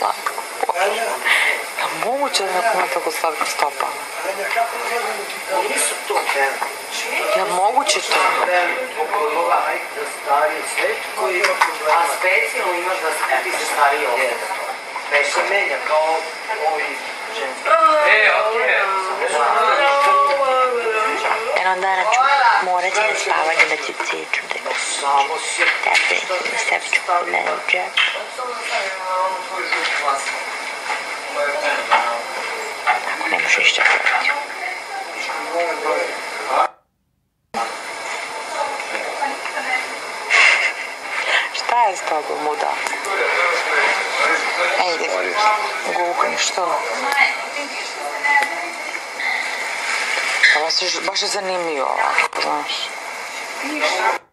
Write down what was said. сладко. А moguće da nakon tako slatko stopa? Ja moguće to. A specijalno imaš da se ti se stariji ovdje. Već se menja kao ovi ženski. E, okej. Eno dana ću. mordet empowered the duty to the stepping steps to manager. Так, нам еще что делать? Что я с тобой, мудак? Эй, Гукань, что? Pa baš je baš zanimljivo ovako, znaš.